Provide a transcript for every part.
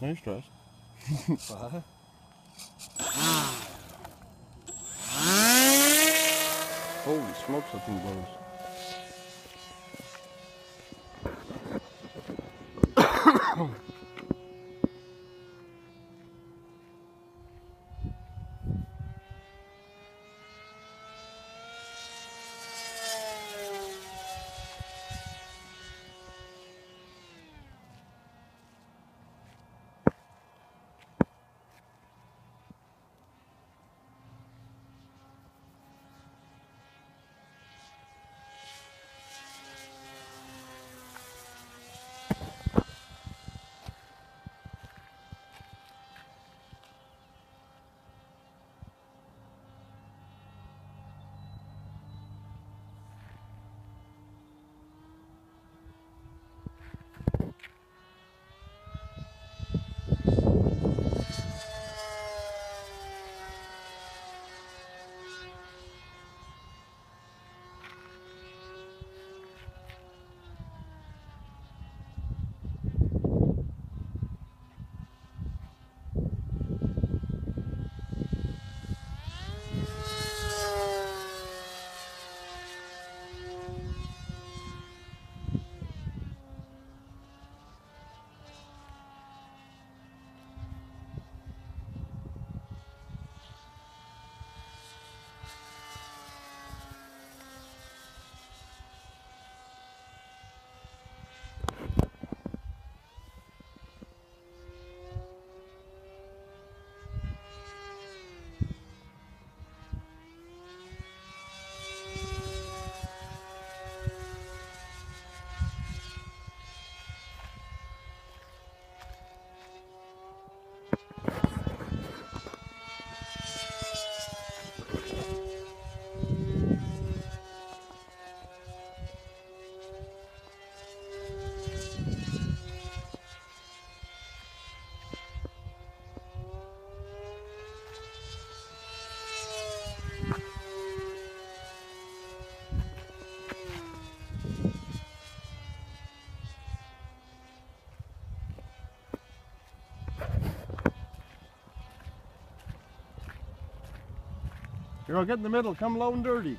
No stress. Five. Holy smokes, that thing blows. Here, I'll get in the middle. Come low and dirty.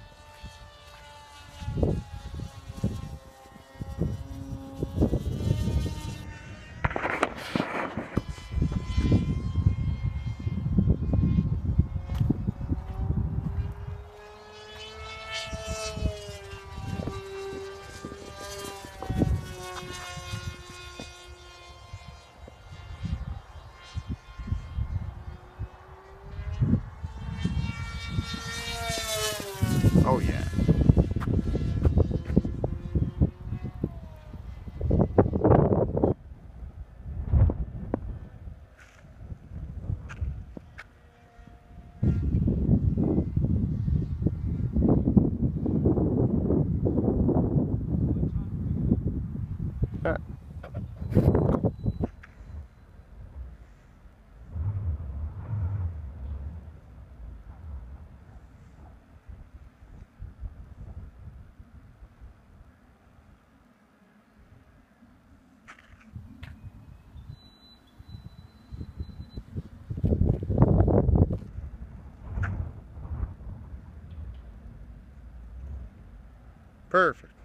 Oh yeah. Perfect.